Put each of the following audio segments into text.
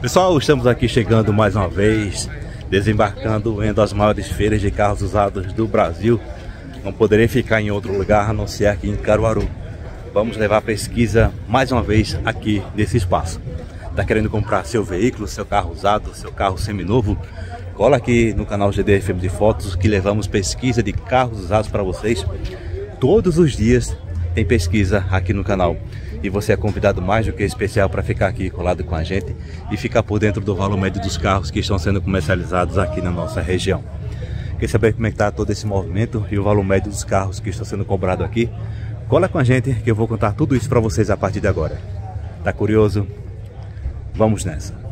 Pessoal, estamos aqui chegando mais uma vez, desembarcando em uma das maiores feiras de carros usados do Brasil. Não poderei ficar em outro lugar a não ser aqui em Caruaru. Vamos levar a pesquisa mais uma vez aqui nesse espaço. Está querendo comprar seu veículo, seu carro usado, seu carro seminovo? Cola aqui no canal GDFM de Fotos que levamos pesquisa de carros usados para vocês. Todos os dias tem pesquisa aqui no canal. E você é convidado mais do que especial para ficar aqui colado com a gente e ficar por dentro do valor médio dos carros que estão sendo comercializados aqui na nossa região. Quer saber como é está todo esse movimento e o valor médio dos carros que estão sendo cobrados aqui? Cola com a gente que eu vou contar tudo isso para vocês a partir de agora. Tá curioso? Vamos nessa!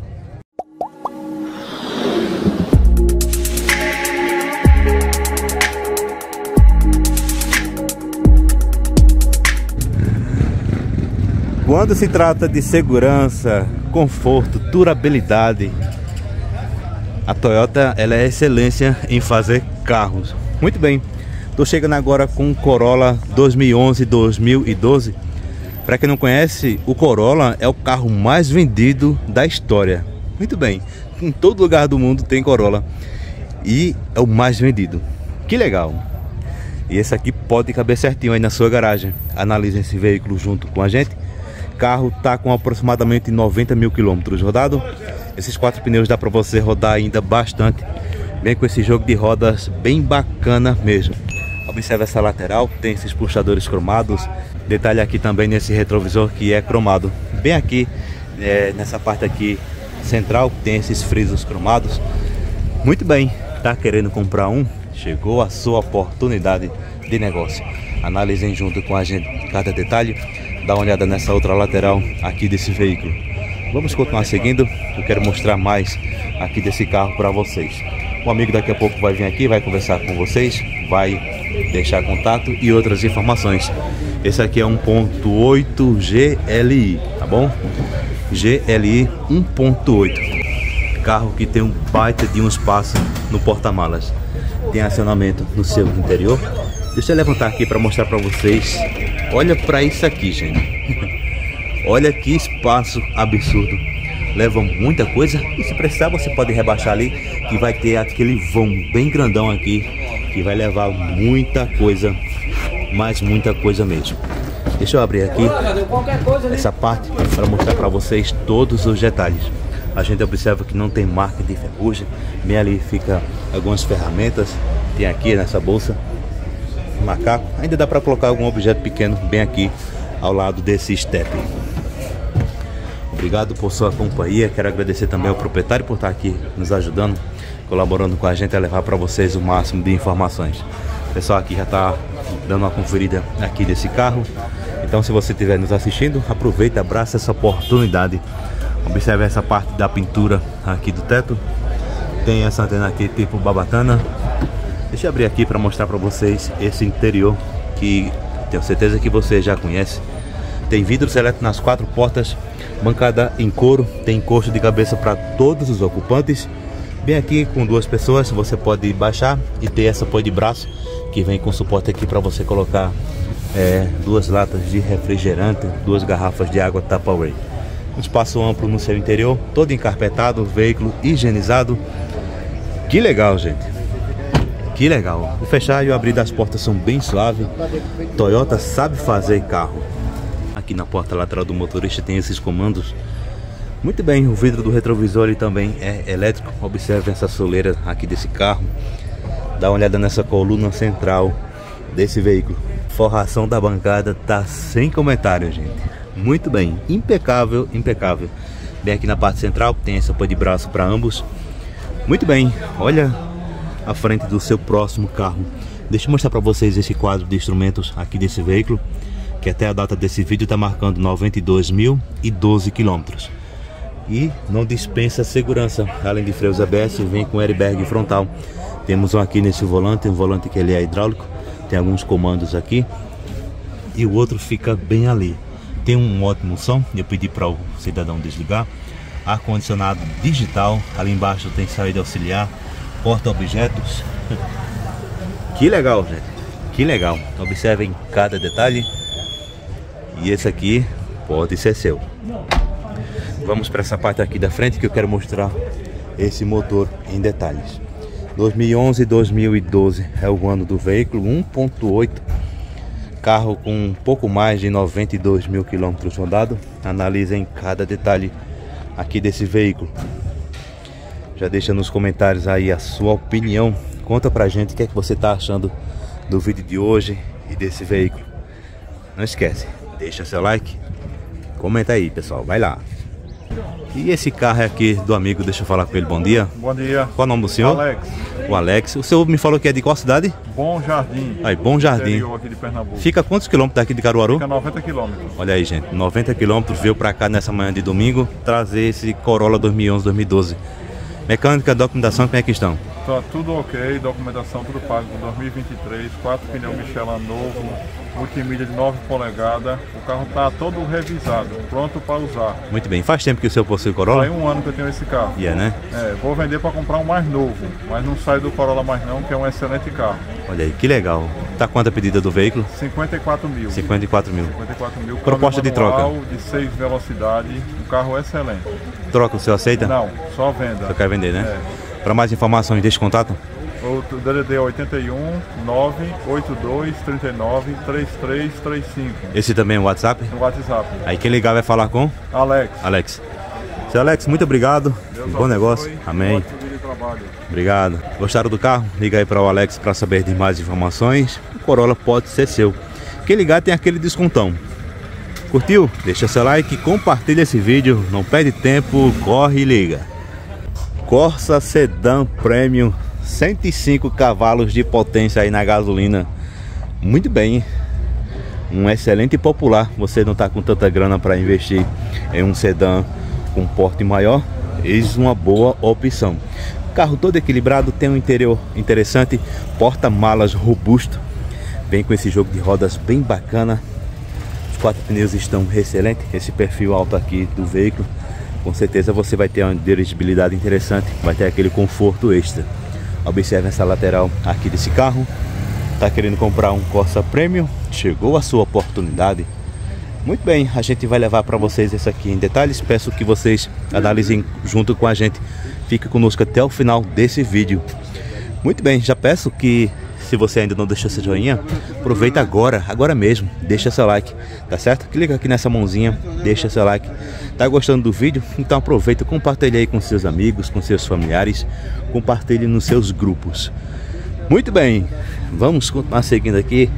Quando se trata de segurança, conforto, durabilidade, a Toyota ela é excelência em fazer carros. Muito bem, estou chegando agora com o Corolla 2011 2012. Para quem não conhece, o Corolla é o carro mais vendido da história. Muito bem, em todo lugar do mundo tem Corolla e é o mais vendido. Que legal! E esse aqui pode caber certinho aí na sua garagem. Analise esse veículo junto com a gente carro está com aproximadamente 90 mil quilômetros rodado. Esses quatro pneus dá para você rodar ainda bastante. Vem com esse jogo de rodas bem bacana mesmo. Observe essa lateral, tem esses puxadores cromados. Detalhe aqui também nesse retrovisor que é cromado. Bem aqui, é, nessa parte aqui central, tem esses frisos cromados. Muito bem, tá querendo comprar um? Chegou a sua oportunidade de negócio. Analisem junto com a gente cada detalhe dar uma olhada nessa outra lateral aqui desse veículo. Vamos continuar seguindo, eu quero mostrar mais aqui desse carro para vocês. Um amigo daqui a pouco vai vir aqui, vai conversar com vocês, vai deixar contato e outras informações. Esse aqui é 1.8 GLI, tá bom? GLI 1.8. Carro que tem um baita de um espaço no porta-malas. Tem acionamento no seu interior. Deixa eu levantar aqui para mostrar para vocês Olha para isso aqui, gente. Olha que espaço absurdo. Leva muita coisa e se precisar você pode rebaixar ali que vai ter aquele vão bem grandão aqui que vai levar muita coisa, mas muita coisa mesmo. Deixa eu abrir aqui essa parte para mostrar para vocês todos os detalhes. A gente observa que não tem marca de ferrugem, bem ali fica algumas ferramentas, tem aqui nessa bolsa macaco, ainda dá para colocar algum objeto pequeno bem aqui ao lado desse step. Obrigado por sua companhia. Quero agradecer também ao proprietário por estar aqui nos ajudando, colaborando com a gente a levar para vocês o máximo de informações. O pessoal aqui já está dando uma conferida aqui desse carro. Então, se você estiver nos assistindo, aproveita, abraça essa oportunidade. Observe essa parte da pintura aqui do teto. Tem essa antena aqui tipo babatana Deixa eu abrir aqui para mostrar para vocês esse interior que tenho certeza que você já conhece. Tem vidros elétricos nas quatro portas, bancada em couro, tem encosto de cabeça para todos os ocupantes. Bem aqui com duas pessoas, você pode baixar e ter essa apoio de braço que vem com suporte aqui para você colocar é, duas latas de refrigerante, duas garrafas de água Tupperware. Um espaço amplo no seu interior, todo encarpetado, veículo higienizado. Que legal, gente! Que legal. O fechar e o abrir das portas são bem suaves. Toyota sabe fazer carro. Aqui na porta lateral do motorista tem esses comandos. Muito bem, o vidro do retrovisor ele também é elétrico. Observe essa soleira aqui desse carro. Dá uma olhada nessa coluna central desse veículo. Forração da bancada tá sem comentário, gente. Muito bem, impecável, impecável. Bem aqui na parte central tem essa pôr de braço para ambos. Muito bem, olha à frente do seu próximo carro. Deixa eu mostrar para vocês esse quadro de instrumentos aqui desse veículo, que até a data desse vídeo está marcando 92.012 quilômetros. E não dispensa segurança, além de freios ABS, vem com airbag frontal. Temos um aqui nesse volante, um volante que ele é hidráulico, tem alguns comandos aqui. E o outro fica bem ali. Tem um ótimo som, eu pedi para o cidadão desligar. Ar-condicionado digital, ali embaixo tem saída auxiliar, porta-objetos. Que legal, gente. Que legal. Observem cada detalhe. E esse aqui pode ser seu. Vamos para essa parte aqui da frente que eu quero mostrar esse motor em detalhes. 2011 e 2012 é o ano do veículo, 1.8 carro com um pouco mais de 92 mil quilômetros rodados. Analisem cada detalhe aqui desse veículo. Já deixa nos comentários aí a sua opinião. Conta pra gente o que é que você tá achando do vídeo de hoje e desse veículo. Não esquece, deixa seu like, comenta aí pessoal, vai lá. E esse carro é aqui do amigo, deixa eu falar com ele, bom dia. Bom dia. Qual o nome do senhor? Alex. O Alex. O senhor me falou que é de qual cidade? Bom Jardim. Aí, Bom Jardim. Fica quantos quilômetros daqui de Caruaru? Fica 90 quilômetros. Olha aí, gente. 90 quilômetros veio pra cá nessa manhã de domingo trazer esse Corolla 2011, 2012. Mecânica, documentação, como é que estão? Tá tudo ok, documentação tudo pago com 2023, 4 pneus Michelin novo, multimídia de 9 polegadas. O carro tá todo revisado, pronto para usar. Muito bem. Faz tempo que o senhor possui Corolla? Faz um ano que eu tenho esse carro. E yeah, né? É, vou vender para comprar um mais novo, mas não sai do Corolla mais não, que é um excelente carro. Olha aí, que legal. Tá quanto a pedida do veículo? 54 mil. 54 mil. 54 mil. Proposta de troca? de 6 velocidades, um carro excelente. Troca o senhor aceita? Não, só venda. Só quer vender, né? É. Para mais informações, deixe contato. O DDD é 81 982 39 3335. Esse também é o WhatsApp? No WhatsApp. Aí quem ligar vai falar com? Alex. Alex. Seu Alex, muito obrigado. Deus Bom negócio. Amém. Obrigado. Gostaram do carro? Liga aí para o Alex para saber de mais informações. O Corolla pode ser seu. Quem ligar tem aquele descontão. Curtiu? Deixa seu like, compartilha esse vídeo. Não perde tempo, corre e liga. Corsa Sedan Premium 105 cavalos de potência aí na gasolina. Muito bem. Um excelente popular. Você não está com tanta grana para investir em um sedã com porte maior? Eis uma boa opção. Carro todo equilibrado, tem um interior interessante, porta-malas robusto. Vem com esse jogo de rodas bem bacana. Os quatro pneus estão excelentes. Esse perfil alto aqui do veículo com certeza você vai ter uma dirigibilidade interessante, vai ter aquele conforto extra. Observe essa lateral aqui desse carro. Tá querendo comprar um Corsa Premium? Chegou a sua oportunidade. Muito bem, a gente vai levar para vocês isso aqui em detalhes. Peço que vocês analisem junto com a gente. Fique conosco até o final desse vídeo. Muito bem, já peço que se você ainda não deixou seu joinha, aproveita agora, agora mesmo. Deixa seu like, tá certo? Clica aqui nessa mãozinha, deixa seu like. Tá gostando do vídeo? Então aproveita, compartilhe aí com seus amigos, com seus familiares, compartilhe nos seus grupos. Muito bem, vamos continuar seguindo aqui.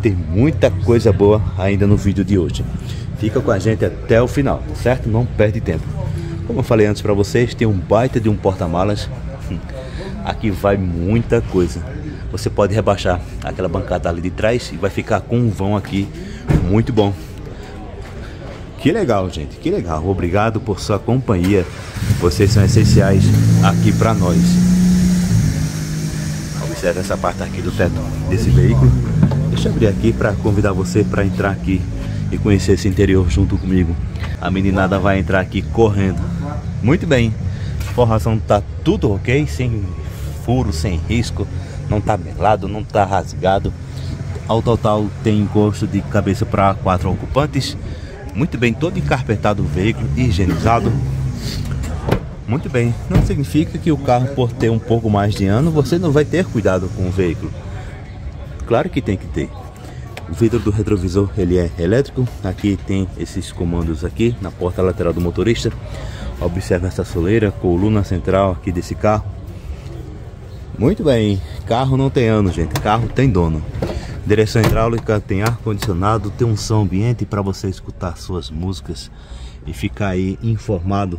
Tem muita coisa boa ainda no vídeo de hoje. Fica com a gente até o final, tá certo? Não perde tempo. Como eu falei antes para vocês, tem um baita de um porta-malas. Aqui vai muita coisa você pode rebaixar aquela bancada ali de trás e vai ficar com um vão aqui muito bom. Que legal, gente, que legal. Obrigado por sua companhia. Vocês são essenciais aqui para nós. Observe essa parte aqui do teto desse veículo. Deixa eu abrir aqui para convidar você para entrar aqui e conhecer esse interior junto comigo. A meninada vai entrar aqui correndo. Muito bem. Forração tá tudo ok, sem furo, sem risco não tá melado, não tá rasgado. Ao total tem encosto de cabeça para quatro ocupantes. Muito bem, todo encarpetado o veículo, higienizado. Muito bem, não significa que o carro por ter um pouco mais de ano, você não vai ter cuidado com o veículo. Claro que tem que ter. O vidro do retrovisor ele é elétrico. Aqui tem esses comandos aqui na porta lateral do motorista. Observe essa soleira, coluna central aqui desse carro. Muito bem, carro não tem ano, gente, carro tem dono. Direção hidráulica, tem ar condicionado, tem um som ambiente para você escutar suas músicas e ficar aí informado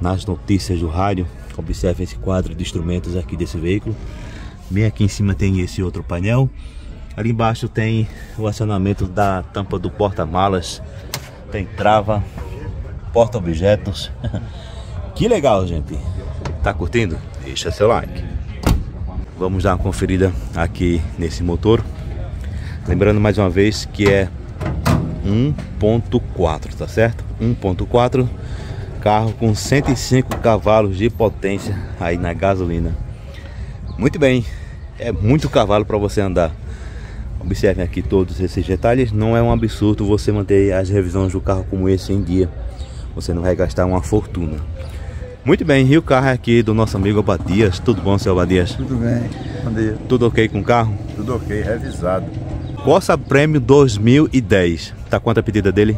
nas notícias do rádio. Observe esse quadro de instrumentos aqui desse veículo. Bem aqui em cima tem esse outro painel. Ali embaixo tem o acionamento da tampa do porta-malas. Tem trava, porta-objetos. que legal, gente. Tá curtindo? Deixa seu like. Vamos dar uma conferida aqui nesse motor. Lembrando mais uma vez que é 1.4, tá certo? 1.4 carro com 105 cavalos de potência aí na gasolina. Muito bem, é muito cavalo para você andar. Observem aqui todos esses detalhes. Não é um absurdo você manter as revisões do carro como esse em dia. você não vai gastar uma fortuna. Muito bem, e o carro é aqui do nosso amigo Abadias. Tudo bom, seu Abadias? Tudo bem, bom dia. Tudo ok com o carro? Tudo ok, revisado. Corsa Prêmio 2010. Tá quanto a pedida dele?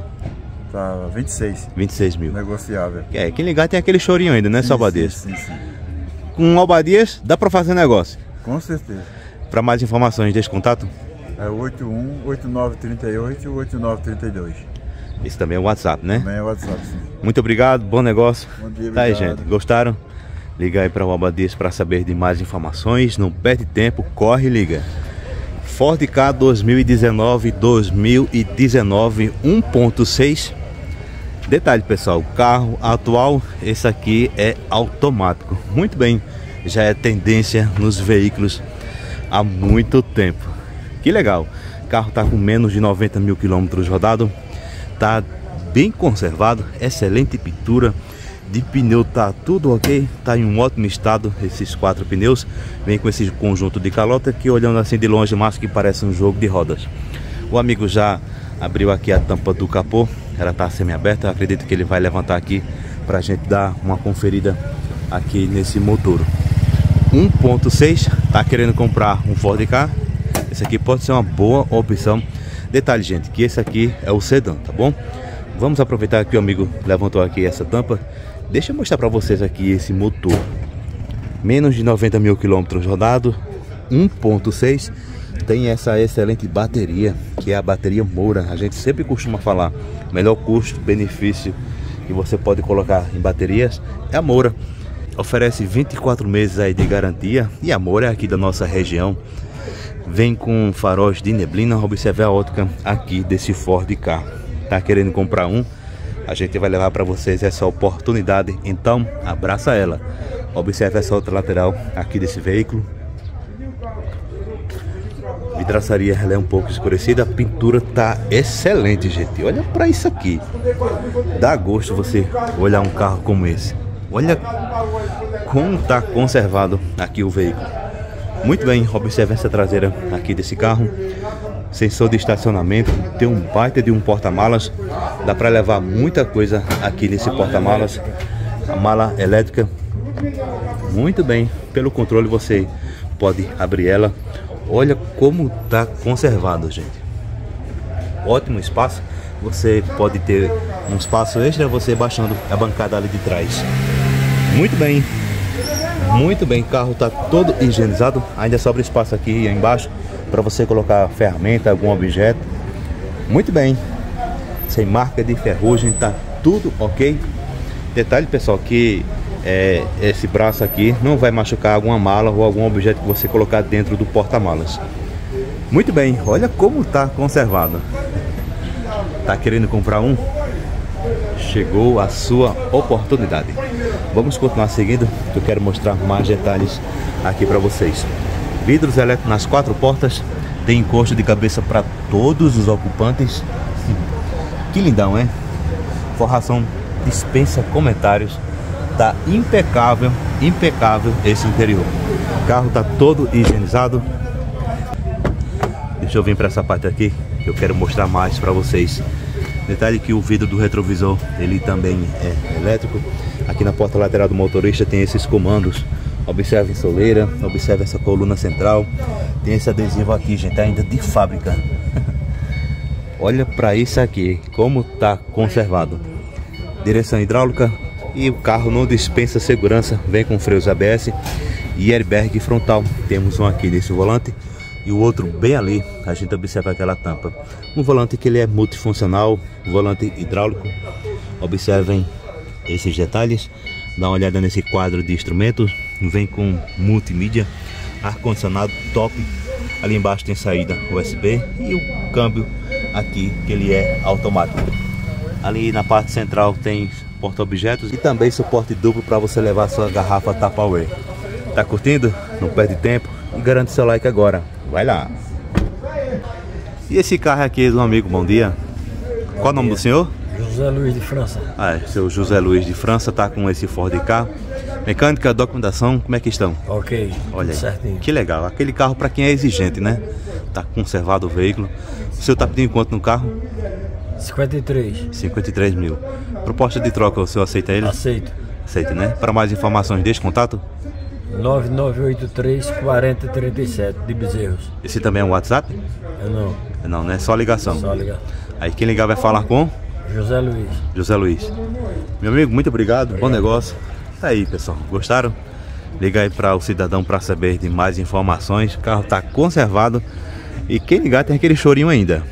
Tá 26. 26 mil. Negociável. É, quem ligar tem aquele chorinho ainda, né, seu Abadias? Sim, sim, sim. Com o Abadias dá pra fazer negócio. Com certeza. Para mais informações, deixe contato. É 81 8938 8932. Esse também é o WhatsApp, né? Também é WhatsApp, sim. Muito obrigado, bom negócio. Bom dia, Tá aí, obrigado. gente. Gostaram? Liga aí para o Abadias para saber de mais informações. Não perde tempo, corre e liga. Ford K 2019 2019 1.6. Detalhe, pessoal, o carro atual, esse aqui é automático. Muito bem, já é tendência nos veículos há muito tempo. Que legal. O carro está com menos de 90 mil quilômetros rodado. Tá bem conservado, excelente pintura. De pneu tá tudo ok, tá em um ótimo estado esses quatro pneus. Vem com esse conjunto de calota que olhando assim de longe mais que parece um jogo de rodas. O amigo já abriu aqui a tampa do capô, ela tá semi-aberta. Acredito que ele vai levantar aqui para a gente dar uma conferida aqui nesse motor. 1.6, tá querendo comprar um Ford Ka? Esse aqui pode ser uma boa opção. Detalhe, gente, que esse aqui é o sedã, tá bom? Vamos aproveitar que o amigo levantou aqui essa tampa. Deixa eu mostrar para vocês aqui esse motor. Menos de 90 mil quilômetros rodado, 1.6. Tem essa excelente bateria, que é a bateria Moura. A gente sempre costuma falar, melhor custo-benefício que você pode colocar em baterias é a Moura. Oferece 24 meses aí de garantia e a Moura é aqui da nossa região. Vem com faróis de neblina, observe a ótica aqui desse Ford Ka. Tá querendo comprar um? A gente vai levar para vocês essa oportunidade, então abraça ela. Observe essa outra lateral aqui desse veículo. Vidraçaria ela é um pouco escurecida, a pintura tá excelente, gente. Olha para isso aqui. Dá gosto você olhar um carro como esse. Olha como tá conservado aqui o veículo. Muito bem, observe essa traseira aqui desse carro. Sensor de estacionamento, tem um baita de um porta-malas. Dá para levar muita coisa aqui nesse porta-malas. A mala elétrica. Muito bem, pelo controle você pode abrir ela. Olha como tá conservado, gente. Ótimo espaço. Você pode ter um espaço extra você baixando a bancada ali de trás. Muito bem. Muito bem, o carro está todo higienizado. Ainda sobra espaço aqui embaixo para você colocar ferramenta, algum objeto. Muito bem. Sem marca de ferrugem, tá tudo ok. Detalhe, pessoal, que é, esse braço aqui não vai machucar alguma mala ou algum objeto que você colocar dentro do porta-malas. Muito bem, olha como tá conservado. Tá querendo comprar um? Chegou a sua oportunidade. Vamos continuar seguindo, que eu quero mostrar mais detalhes aqui para vocês. Vidros elétricos nas quatro portas, tem encosto de cabeça para todos os ocupantes. Que lindão, é? Forração dispensa comentários. Tá impecável, impecável esse interior. O carro tá todo higienizado. Deixa eu vir para essa parte aqui, que eu quero mostrar mais para vocês. Detalhe que o vidro do retrovisor ele também é elétrico. Aqui na porta lateral do motorista tem esses comandos. Observe a soleira, observe essa coluna central. Tem esse adesivo aqui, gente, ainda de fábrica. Olha para isso aqui, como tá conservado. Direção hidráulica e o carro não dispensa segurança, vem com freios ABS e airbag frontal. Temos um aqui nesse volante e o outro bem ali, a gente observa aquela tampa. Um volante que ele é multifuncional, volante hidráulico. Observem esses detalhes. Dá uma olhada nesse quadro de instrumentos. Vem com multimídia, ar-condicionado top. Ali embaixo tem saída USB e o câmbio aqui que ele é automático. Ali na parte central tem porta-objetos e também suporte duplo para você levar sua garrafa Tupperware. Tá curtindo? Não perde tempo e garante seu like agora. Vai lá. E esse carro aqui do amigo, bom dia. Qual o nome do senhor? José Luiz de França. Ah, é, seu José Luiz de França tá com esse Ford Ka. Mecânica, documentação, como é que estão? Ok, Olha aí, certinho. que legal. Aquele carro para quem é exigente, né? Tá conservado o veículo. O senhor tá pedindo quanto no carro? 53. 53 mil. Proposta de troca, o senhor aceita ele? Aceito. Aceita, né? Para mais informações, deixe contato. 9983 4037 de Bezerros. Esse também é um WhatsApp? Eu não. Não, né? Só ligação. Só ligar. Aí quem ligar vai falar com José Luiz. José Luiz. Meu amigo, muito obrigado. Bom negócio. Tá aí, pessoal. Gostaram? Liga aí para o cidadão para saber de mais informações. O carro tá conservado. E quem ligar tem aquele chorinho ainda.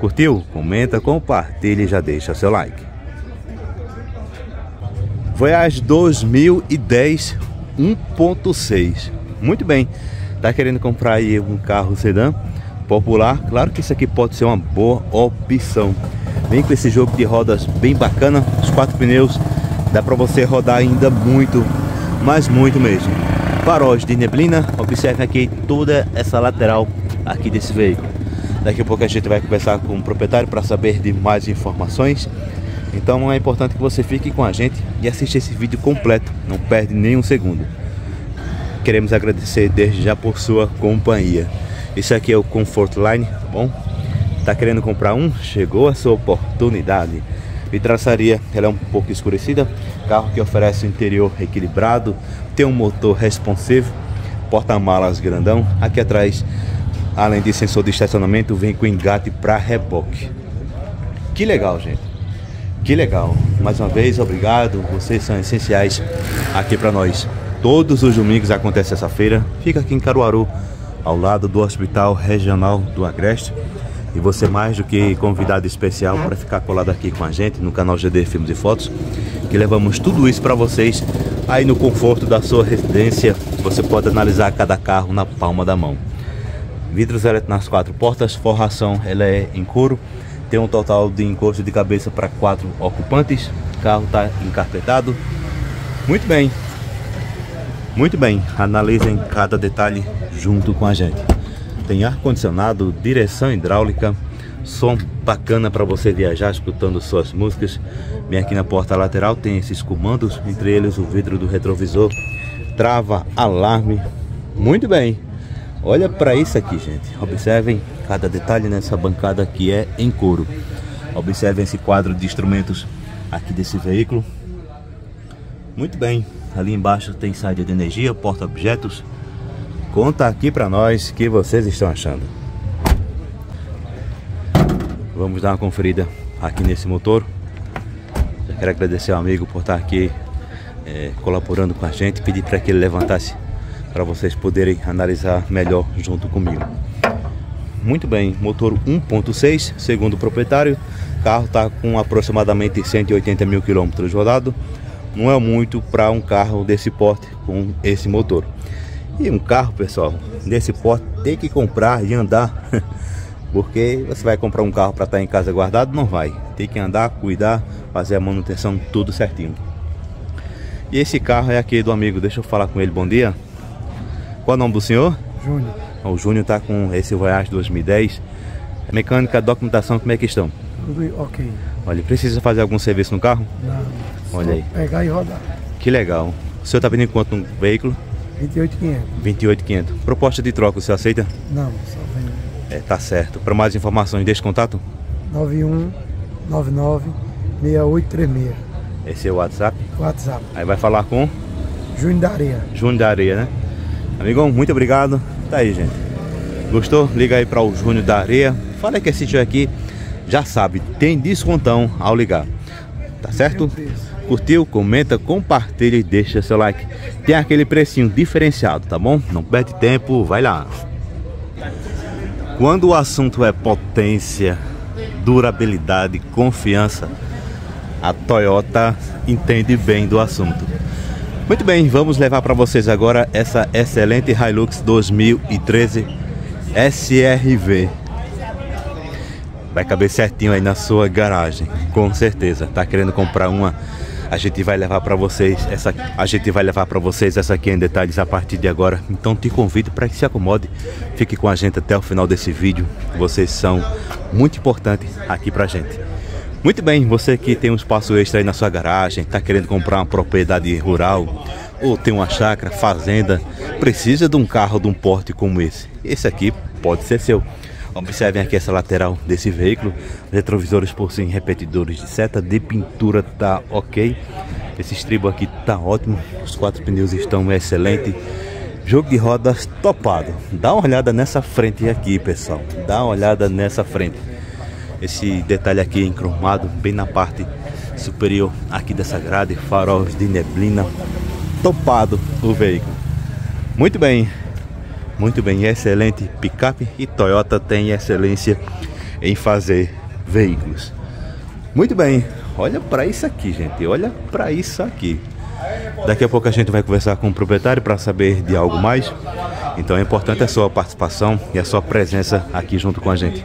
Curtiu? Comenta, compartilha e já deixa seu like. Voyage 2010 1.6. Muito bem. Tá querendo comprar aí um carro sedã popular? Claro que isso aqui pode ser uma boa opção. Vem com esse jogo de rodas bem bacana, os quatro pneus, dá para você rodar ainda muito, mas muito mesmo. Faróis de neblina, observe aqui toda essa lateral aqui desse veículo. Daqui a pouco a gente vai conversar com o proprietário para saber de mais informações. Então é importante que você fique com a gente e assista esse vídeo completo, não perde nenhum segundo. Queremos agradecer desde já por sua companhia. Isso aqui é o Comfort Line, tá bom? Tá querendo comprar um? Chegou a sua oportunidade. Vidraçaria, ela é um pouco escurecida. Carro que oferece um interior equilibrado, tem um motor responsivo, porta-malas grandão. Aqui atrás, além de sensor de estacionamento, vem com engate para reboque. Que legal, gente. Que legal. Mais uma vez, obrigado. Vocês são essenciais aqui para nós. Todos os domingos acontece essa feira. Fica aqui em Caruaru, ao lado do Hospital Regional do Agreste. E você mais do que convidado especial para ficar colado aqui com a gente no canal GD Filmes e Fotos, que levamos tudo isso para vocês aí no conforto da sua residência. Você pode analisar cada carro na palma da mão. Vidros elétricos nas quatro portas, forração ela é em couro, tem um total de encosto de cabeça para quatro ocupantes. O carro está encarpetado. Muito bem. Muito bem, analisem cada detalhe junto com a gente tem ar-condicionado, direção hidráulica, som bacana para você viajar escutando suas músicas. Bem aqui na porta lateral tem esses comandos, entre eles o vidro do retrovisor, trava, alarme. Muito bem. Olha para isso aqui, gente. Observem cada detalhe nessa bancada que é em couro. Observem esse quadro de instrumentos aqui desse veículo. Muito bem. Ali embaixo tem saída de energia, porta-objetos, Conta aqui para nós o que vocês estão achando. Vamos dar uma conferida aqui nesse motor. Já quero agradecer ao amigo por estar aqui é, colaborando com a gente. Pedir para que ele levantasse para vocês poderem analisar melhor junto comigo. Muito bem, motor 1.6, segundo o proprietário. O carro está com aproximadamente 180 mil quilômetros rodado. Não é muito para um carro desse porte com esse motor. E um carro, pessoal, desse porte tem que comprar e andar. Porque você vai comprar um carro para estar tá em casa guardado, não vai. Tem que andar, cuidar, fazer a manutenção tudo certinho. E esse carro é aqui do amigo, deixa eu falar com ele, bom dia. Qual é o nome do senhor? Júnior. O Júnior está com esse Voyage 2010. Mecânica, documentação, como é que estão? Tudo ok. Olha, precisa fazer algum serviço no carro? Não. Olha aí. Pegar e rodar. Que legal. O senhor está pedindo quanto no veículo? 28,500. 28,500. Proposta de troca, você aceita? Não, só vem. É, tá certo. Para mais informações, deixe contato. 9199 6836. Esse é o WhatsApp. WhatsApp. Aí vai falar com Júnior da Areia. Júnior da Areia, né? Amigão, muito obrigado. Tá aí, gente. Gostou? Liga aí para o Júnior da Areia. Fala que assistiu aqui, já sabe, tem descontão ao ligar. Tá certo? Curtiu? Comenta, compartilha e deixa seu like. Tem aquele precinho diferenciado, tá bom? Não perde tempo, vai lá. Quando o assunto é potência, durabilidade, confiança, a Toyota entende bem do assunto. Muito bem, vamos levar para vocês agora essa excelente Hilux 2013 SRV. Vai caber certinho aí na sua garagem, com certeza. Tá querendo comprar uma a gente vai levar para vocês essa a gente vai levar para vocês essa aqui em detalhes a partir de agora. Então te convido para que se acomode, fique com a gente até o final desse vídeo. Vocês são muito importantes aqui pra gente. Muito bem, você que tem um espaço extra aí na sua garagem, está querendo comprar uma propriedade rural ou tem uma chácara, fazenda, precisa de um carro de um porte como esse. Esse aqui pode ser seu. Observem aqui essa lateral desse veículo. Retrovisores possuem repetidores de seta de pintura, tá ok. Esse estribo aqui tá ótimo. Os quatro pneus estão excelentes. Jogo de rodas topado. Dá uma olhada nessa frente aqui, pessoal. Dá uma olhada nessa frente. Esse detalhe aqui em cromado, bem na parte superior aqui dessa grade, faróis de neblina. Topado o veículo. Muito bem. Muito bem, excelente picape e Toyota tem excelência em fazer veículos. Muito bem, olha para isso aqui, gente. Olha para isso aqui. Daqui a pouco a gente vai conversar com o proprietário para saber de algo mais. Então é importante a sua participação e a sua presença aqui junto com a gente.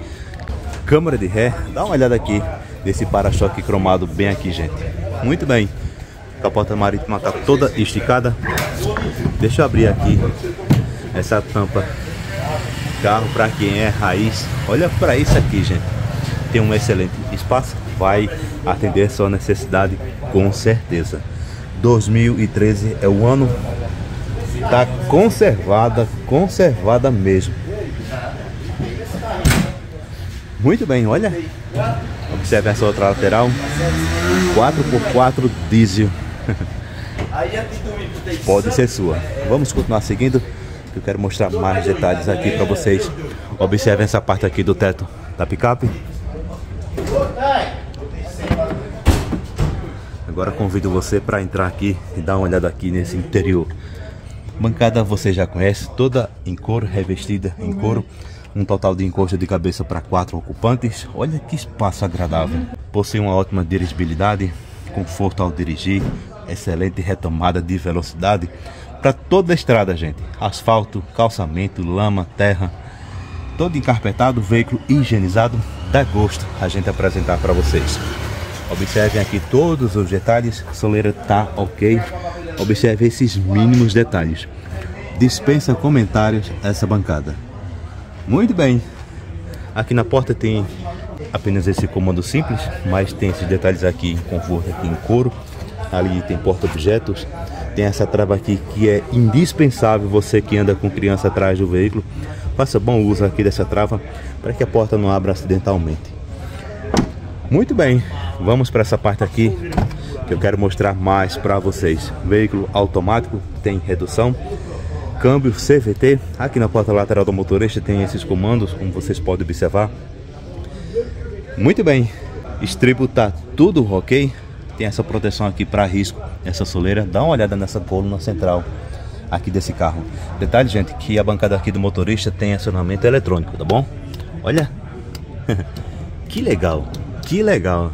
Câmara de ré, dá uma olhada aqui desse para-choque cromado bem aqui, gente. Muito bem. Capota marítima está toda esticada. Deixa eu abrir aqui essa tampa carro para quem é raiz. Olha para isso aqui, gente. Tem um excelente espaço, vai atender sua necessidade com certeza. 2013 é o ano tá conservada, conservada mesmo. Muito bem, olha. Observe essa outra lateral. 4x4 diesel. Pode ser sua. Vamos continuar seguindo eu quero mostrar mais detalhes aqui para vocês. Observem essa parte aqui do teto da picape. Agora convido você para entrar aqui e dar uma olhada aqui nesse interior. Bancada você já conhece, toda em couro, revestida em couro. Um total de encosto de cabeça para quatro ocupantes. Olha que espaço agradável. Possui uma ótima dirigibilidade, conforto ao dirigir, excelente retomada de velocidade para toda a estrada, gente. Asfalto, calçamento, lama, terra, todo encarpetado, veículo higienizado. Dá gosto a gente apresentar para vocês. Observem aqui todos os detalhes. A soleira tá ok. Observe esses mínimos detalhes. Dispensa comentários essa bancada. Muito bem. Aqui na porta tem apenas esse comando simples, mas tem esses detalhes aqui em conforto aqui em couro. Ali tem porta-objetos, tem essa trava aqui que é indispensável você que anda com criança atrás do veículo. Faça bom uso aqui dessa trava para que a porta não abra acidentalmente. Muito bem, vamos para essa parte aqui que eu quero mostrar mais para vocês. Veículo automático, tem redução, câmbio CVT. Aqui na porta lateral do motorista tem esses comandos, como vocês podem observar. Muito bem, estribo tá tudo ok. Tem essa proteção aqui para risco, essa soleira. Dá uma olhada nessa coluna central aqui desse carro. Detalhe, gente, que a bancada aqui do motorista tem acionamento eletrônico, tá bom? Olha. que legal, que legal.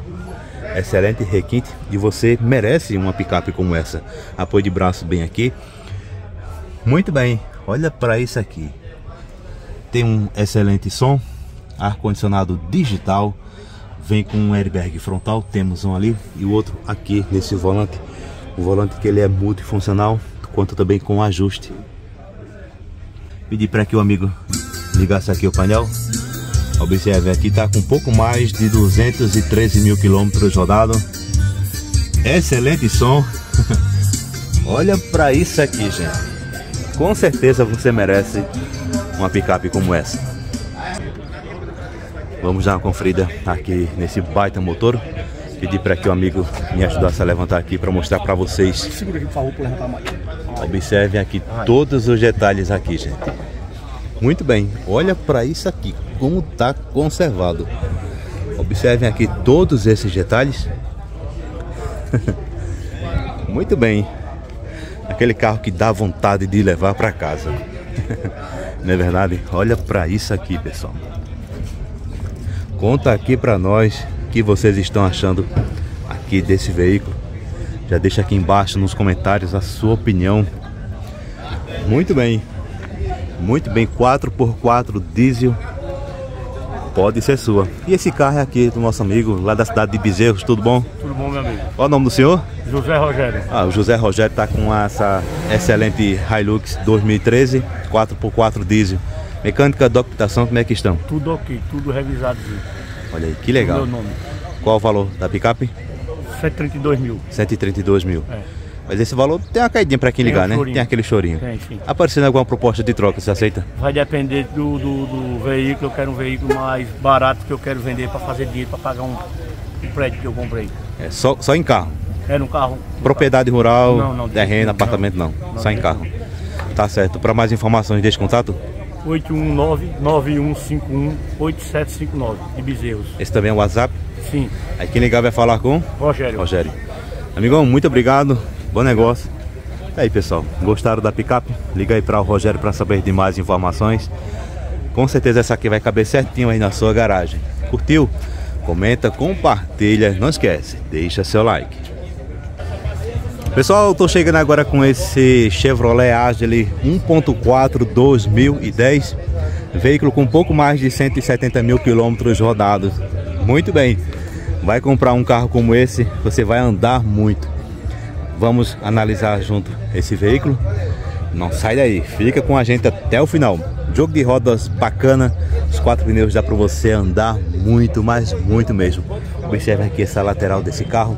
Excelente requinte e você merece uma picape como essa. Apoio de braço bem aqui. Muito bem, olha para isso aqui. Tem um excelente som, ar-condicionado digital vem com um airbag frontal, temos um ali e o outro aqui nesse volante. O volante que ele é multifuncional, quanto também com ajuste. Pedi para que o amigo ligasse aqui o painel. Observe aqui está com um pouco mais de 213 mil quilômetros rodado. Excelente som. Olha para isso aqui, gente. Com certeza você merece uma picape como essa. Vamos dar uma conferida aqui nesse baita motor. Pedi para que o amigo me ajudasse a levantar aqui para mostrar para vocês. Segura aqui, por favor, para levantar mais. Observem aqui todos os detalhes aqui, gente. Muito bem, olha para isso aqui, como está conservado. Observem aqui todos esses detalhes. Muito bem. Aquele carro que dá vontade de levar para casa. Não é verdade? Olha para isso aqui, pessoal. Conta aqui para nós o que vocês estão achando aqui desse veículo. Já deixa aqui embaixo nos comentários a sua opinião. Muito bem. Muito bem, 4x4 diesel. Pode ser sua. E esse carro é aqui do nosso amigo lá da cidade de Bezerros, tudo bom? Tudo bom, meu amigo. Qual o nome do senhor? José Rogério. Ah, o José Rogério está com essa excelente Hilux 2013 4x4 diesel. Mecânica, documentação, como é que estão? Tudo ok, tudo revisado. Olha aí, que legal. Qual o valor da picape? 132 mil. 132 mil. É. Mas esse valor tem uma caidinha pra quem Tem ligar, um né? chorinho. Tem aquele chorinho. Tem, sim. Aparecendo alguma proposta de troca, você aceita? Vai depender do, do, do veículo. Eu quero um veículo mais barato que eu quero vender para fazer dinheiro, para pagar um, um prédio que eu comprei. É só, só em carro. É no carro. Propriedade rural, Não, não, terreno, não. apartamento não. Só em carro. Tá certo. Para mais informações, deixe contato. 819-9151-8759 de Bezerros. Esse também é o WhatsApp. Sim, Aí quem ligar vai falar com Rogério. Rogério. Amigão, muito obrigado. Bom negócio. E aí, pessoal, gostaram da picape? Liga aí para o Rogério para saber de mais informações. Com certeza essa aqui vai caber certinho aí na sua garagem. Curtiu? Comenta, compartilha. Não esquece, deixa seu like. Pessoal, eu tô chegando agora com esse Chevrolet Agile 1.4 2010. Veículo com pouco mais de 170 mil quilômetros rodados. Muito bem. Vai comprar um carro como esse, você vai andar muito. Vamos analisar junto esse veículo. Não sai daí, fica com a gente até o final. Jogo de rodas bacana, os quatro pneus dá para você andar muito, mas muito mesmo. Observe aqui essa lateral desse carro.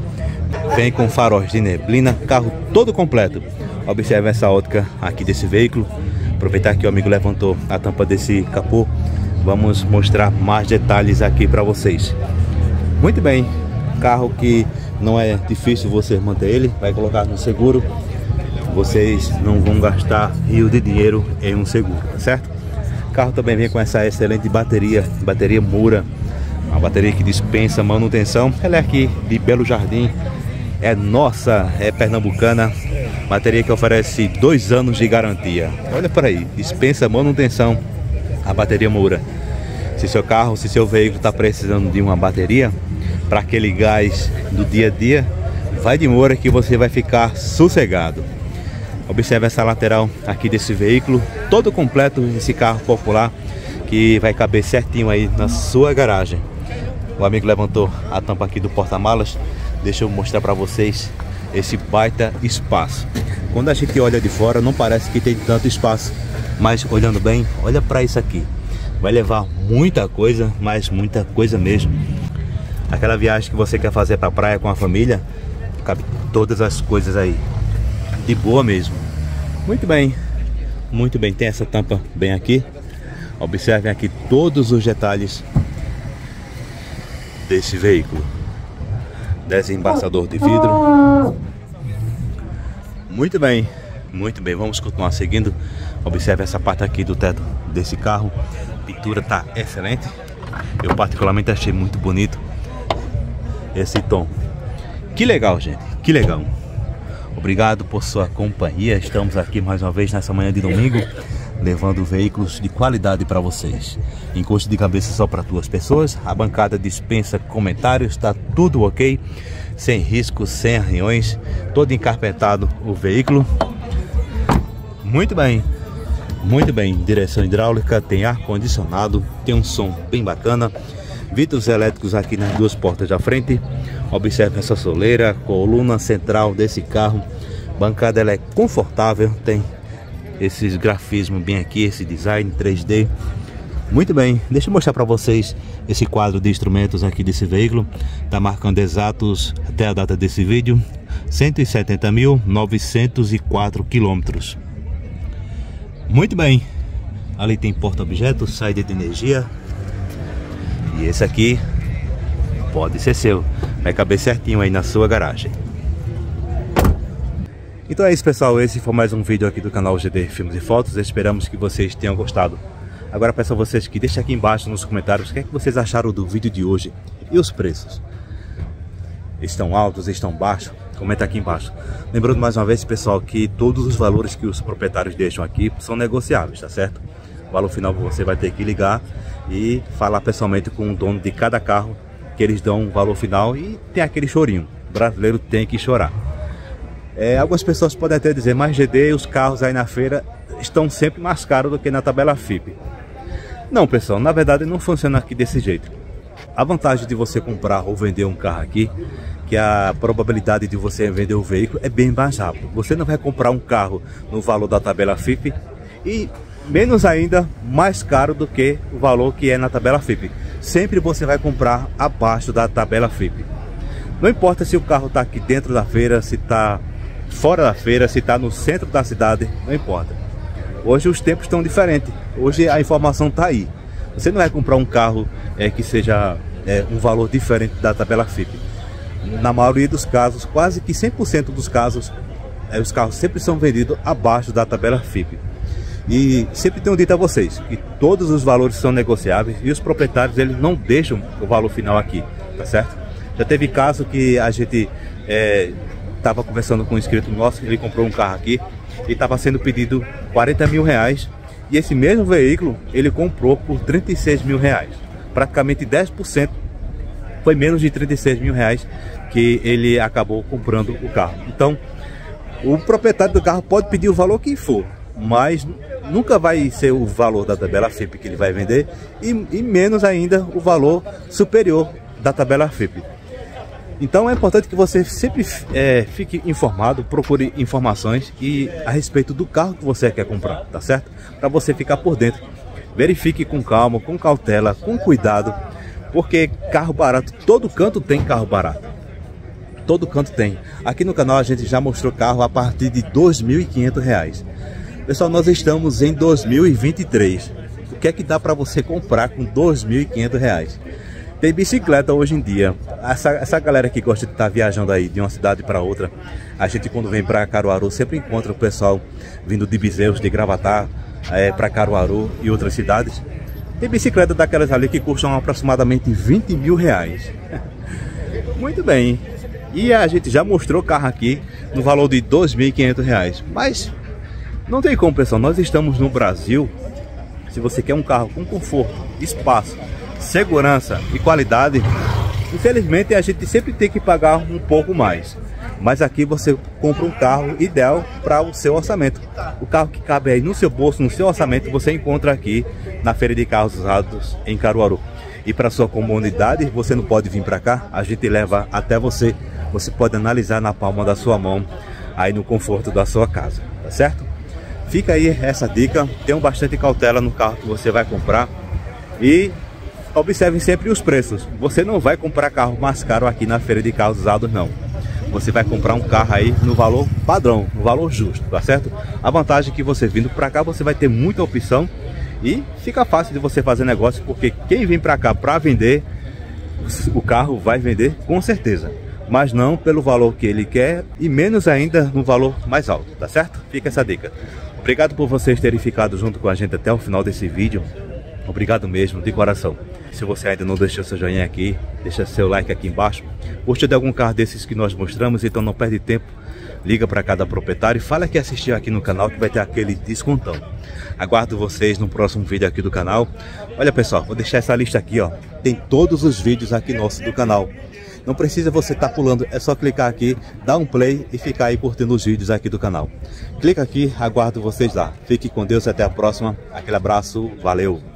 Vem com faróis de neblina, carro todo completo. Observe essa ótica aqui desse veículo. Aproveitar que o amigo levantou a tampa desse capô, vamos mostrar mais detalhes aqui para vocês. Muito bem, carro que não é difícil você manter ele, vai colocar no seguro. Vocês não vão gastar rio de dinheiro em um seguro, tá certo? O carro também vem com essa excelente bateria, bateria Mura, uma bateria que dispensa manutenção. Ela é aqui de Belo Jardim, é nossa, é pernambucana, bateria que oferece dois anos de garantia. Olha para aí, dispensa manutenção, a bateria Mura. Se seu carro, se seu veículo está precisando de uma bateria para aquele gás do dia a dia, vai de Moura que você vai ficar sossegado. Observe essa lateral aqui desse veículo, todo completo esse carro popular que vai caber certinho aí na sua garagem. O amigo levantou a tampa aqui do porta-malas. Deixa eu mostrar para vocês esse baita espaço. Quando a gente olha de fora, não parece que tem tanto espaço, mas olhando bem, olha para isso aqui. Vai levar muita coisa, mas muita coisa mesmo. Aquela viagem que você quer fazer para a praia com a família, cabe todas as coisas aí. De boa mesmo. Muito bem. Muito bem, tem essa tampa bem aqui. Observem aqui todos os detalhes desse veículo. Desembaçador de vidro. Muito bem, muito bem. Vamos continuar seguindo. Observe essa parte aqui do teto desse carro. A pintura tá excelente. Eu particularmente achei muito bonito esse tom. Que legal, gente. Que legal. Obrigado por sua companhia. Estamos aqui mais uma vez nessa manhã de domingo, levando veículos de qualidade para vocês. Encosto de cabeça só para duas pessoas. A bancada dispensa comentários, está tudo ok, sem riscos, sem arranhões, todo encarpetado o veículo. Muito bem, muito bem. Direção hidráulica, tem ar condicionado, tem um som bem bacana. Vidros elétricos aqui nas duas portas da frente. Observe essa soleira, coluna central desse carro. Bancada ela é confortável, tem esses grafismos bem aqui, esse design 3D. Muito bem, deixa eu mostrar para vocês esse quadro de instrumentos aqui desse veículo. Tá marcando exatos até a data desse vídeo, 170.904 quilômetros. Muito bem, ali tem porta-objetos, saída de energia. E esse aqui pode ser seu, vai caber certinho aí na sua garagem. Então é isso pessoal, esse foi mais um vídeo aqui do canal GD Filmes e Fotos, esperamos que vocês tenham gostado. Agora peço a vocês que deixem aqui embaixo nos comentários o que é que vocês acharam do vídeo de hoje e os preços. Estão altos, estão baixos? Comenta aqui embaixo. Lembrando mais uma vez pessoal que todos os valores que os proprietários deixam aqui são negociáveis, tá certo? Valor final você vai ter que ligar e falar pessoalmente com o dono de cada carro que eles dão um valor final e tem aquele chorinho. O brasileiro tem que chorar. É, algumas pessoas podem até dizer, mas GD, os carros aí na feira estão sempre mais caros do que na tabela FIP. Não, pessoal, na verdade não funciona aqui desse jeito. A vantagem de você comprar ou vender um carro aqui, que a probabilidade de você vender o veículo é bem mais rápido. Você não vai comprar um carro no valor da tabela FIP e menos ainda mais caro do que o valor que é na tabela FIP. Sempre você vai comprar abaixo da tabela FIP. Não importa se o carro está aqui dentro da feira, se está fora da feira, se está no centro da cidade, não importa. Hoje os tempos estão diferentes. Hoje a informação está aí. Você não vai comprar um carro é, que seja é, um valor diferente da tabela FIP. Na maioria dos casos, quase que 100% dos casos, é, os carros sempre são vendidos abaixo da tabela FIP. E sempre tenho dito a vocês que todos os valores são negociáveis e os proprietários eles não deixam o valor final aqui, tá certo? Já teve caso que a gente estava é, conversando com um inscrito nosso, ele comprou um carro aqui e estava sendo pedido 40 mil reais e esse mesmo veículo ele comprou por 36 mil reais. Praticamente 10% foi menos de 36 mil reais que ele acabou comprando o carro. Então, o proprietário do carro pode pedir o valor que for, mas nunca vai ser o valor da tabela FIP que ele vai vender e, e menos ainda o valor superior da tabela FIP. Então é importante que você sempre é, fique informado, procure informações e a respeito do carro que você quer comprar, tá certo? Para você ficar por dentro. Verifique com calma, com cautela, com cuidado, porque carro barato, todo canto tem carro barato. Todo canto tem. Aqui no canal a gente já mostrou carro a partir de R$ 2.500. Pessoal, nós estamos em 2023. O que é que dá para você comprar com R$ 2.500? Tem bicicleta hoje em dia. Essa, essa galera que gosta de estar tá viajando aí de uma cidade para outra, a gente quando vem para Caruaru sempre encontra o pessoal vindo de Bizeus, de Gravatar, é, para Caruaru e outras cidades. Tem bicicleta daquelas ali que custam aproximadamente 20 mil reais. Muito bem. E a gente já mostrou carro aqui no valor de 2.500 reais. Mas não tem como, pessoal. Nós estamos no Brasil. Se você quer um carro com conforto, espaço, segurança e qualidade, infelizmente a gente sempre tem que pagar um pouco mais. Mas aqui você compra um carro ideal para o seu orçamento. O carro que cabe aí no seu bolso, no seu orçamento, você encontra aqui na Feira de Carros Usados em Caruaru. E para sua comunidade, você não pode vir para cá, a gente leva até você. Você pode analisar na palma da sua mão, aí no conforto da sua casa, tá certo? Fica aí essa dica, tenham bastante cautela no carro que você vai comprar e observem sempre os preços. Você não vai comprar carro mais caro aqui na feira de carros usados, não. Você vai comprar um carro aí no valor padrão, no valor justo, tá certo? A vantagem é que você vindo para cá, você vai ter muita opção e fica fácil de você fazer negócio, porque quem vem para cá para vender, o carro vai vender com certeza. Mas não pelo valor que ele quer e menos ainda no valor mais alto, tá certo? Fica essa dica. Obrigado por vocês terem ficado junto com a gente até o final desse vídeo. Obrigado mesmo, de coração. Se você ainda não deixou seu joinha aqui, deixa seu like aqui embaixo. Gostou de algum carro desses que nós mostramos, então não perde tempo. Liga para cada proprietário e fala que assistiu aqui no canal que vai ter aquele descontão. Aguardo vocês no próximo vídeo aqui do canal. Olha pessoal, vou deixar essa lista aqui, ó. Tem todos os vídeos aqui nossos do canal. Não precisa você estar tá pulando, é só clicar aqui, dar um play e ficar aí curtindo os vídeos aqui do canal. Clica aqui, aguardo vocês lá. Fique com Deus, até a próxima. Aquele abraço, valeu!